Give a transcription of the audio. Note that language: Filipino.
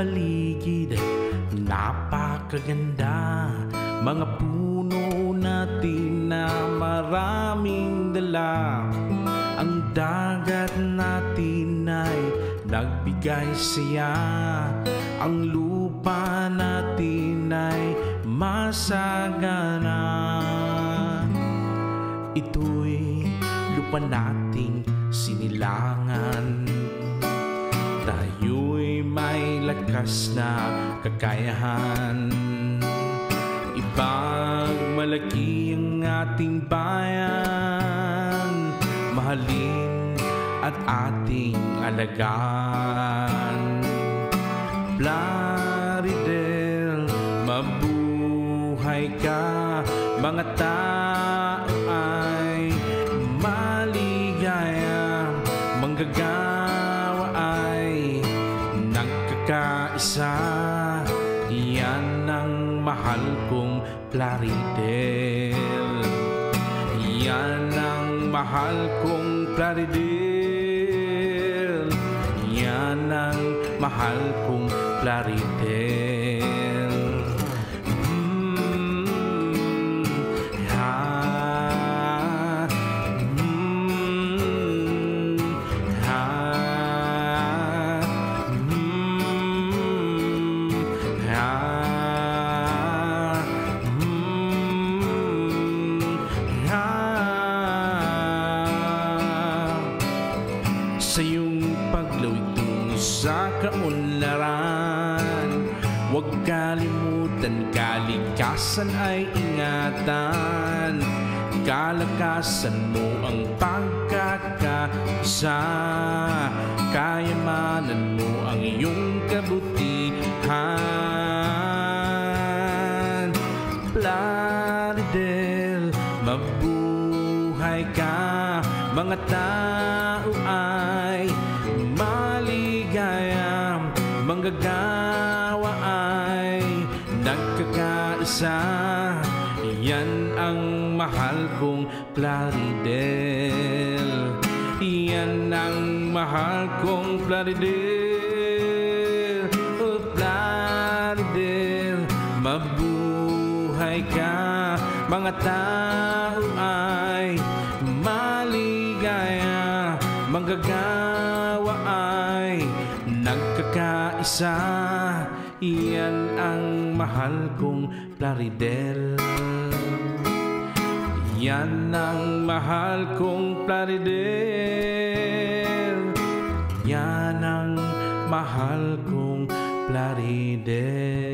paligid Napakaganda. Mga puno natin na maraming dala. Ang dagat natin ay nagbigay siya. Ang lupa natin ay masagana. Ito'y lupa nating sinilangan. Tayo'y lakas na kakayahan. Ibang malaki ang ating bayan Mahalin at ating alagaan. Plaridel, mabuhay ka. Mga tao ay maligaya Manggagawa nagkakaisa Yan ang mahal kong Plaridel Yan ang mahal kong Plaridel Yan ang mahal kong Plaridel Sa iyong paglawig tungo sa kaunlaran. Huwag kalimutan, kalikasan ay ingatan. Kalakasan mo ang pagkakaisa Kayamanan mo ang iyong kabutihan. Plaridel, mabuhay ka Mga tao ay maligaya Manggagawa ay nagkakaisa. Yan ang mahal kong Plaridel. Yan ang mahal kong Plaridel. Oh, Plaridel, mabuhay ka. Mga tao ay Manggagawa ay nagkakaisa. Yan ang mahal kong Plaridel. Yan ang mahal kong Plaridel. Yan ang mahal kong Plaridel